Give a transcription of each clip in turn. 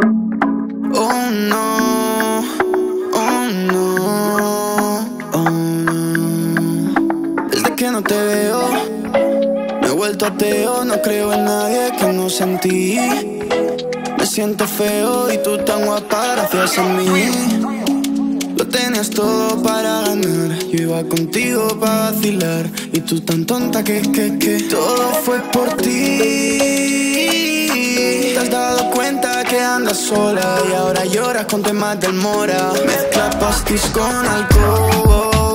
Oh no, oh no, oh no. Desde que no te veo, me he vuelto ateo. No creo en nadie que no sentí. Me siento feo y tú tan guapa gracias a mí. Lo tenías todo para ganar. Yo iba contigo para vacilar. Y tú tan tonta que, que, que todo fue por ti. Que andas sola? Y ahora lloras con temas del mora. Mezcla pastis con alcohol.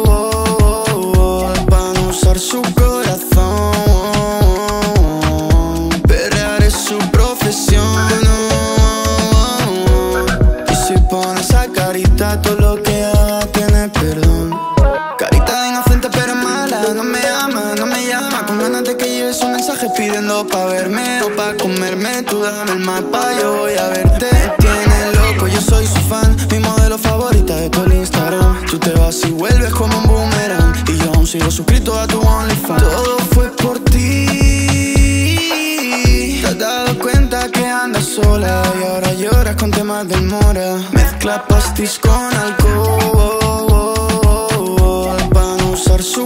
Para no usar su corazón. Perrear es su profesión. Y si pones esa carita, todo lo que haga tiene perdón. Carita pidiendo pa' verme o pa' comerme. Tú dame el mapa, yo voy a verte. Me tiene loco, yo soy su fan, mi modelo favorita de todo el Instagram. Tú te vas y vuelves como un boomerang. Y yo aún sigo suscrito a tu OnlyFans. Todo fue por ti. ¿Te has dado cuenta que andas sola? Y ahora lloras con temas del mora. Mezcla pastis con alcohol. Para no usar su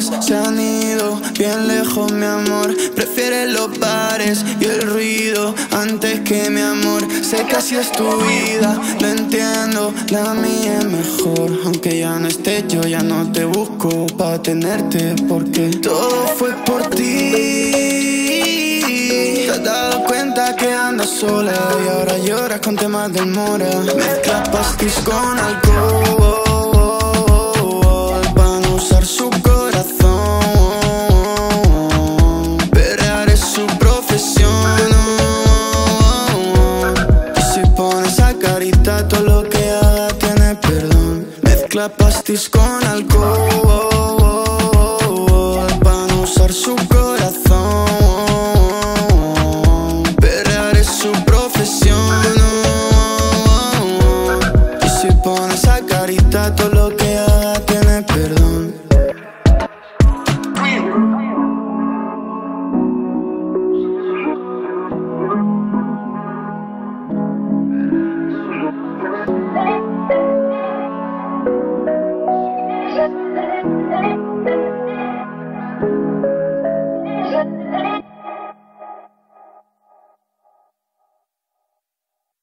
se han ido bien lejos, mi amor. Prefiere los bares y el ruido antes que mi amor. Sé que así es tu vida, lo entiendo, la mía es mejor. Aunque ya no esté, yo ya no te busco para tenerte, porque todo fue por ti. ¿Te has dado cuenta que andas sola y ahora lloras con temas del mora? Mezcla pastis con alcohol carita, todo lo que haga tiene perdón. Mezcla pastis con alcohol, van a usar su corazón. Perrear es su profesión. Oh, oh, oh. Y si pones esa carita, todo Thank you.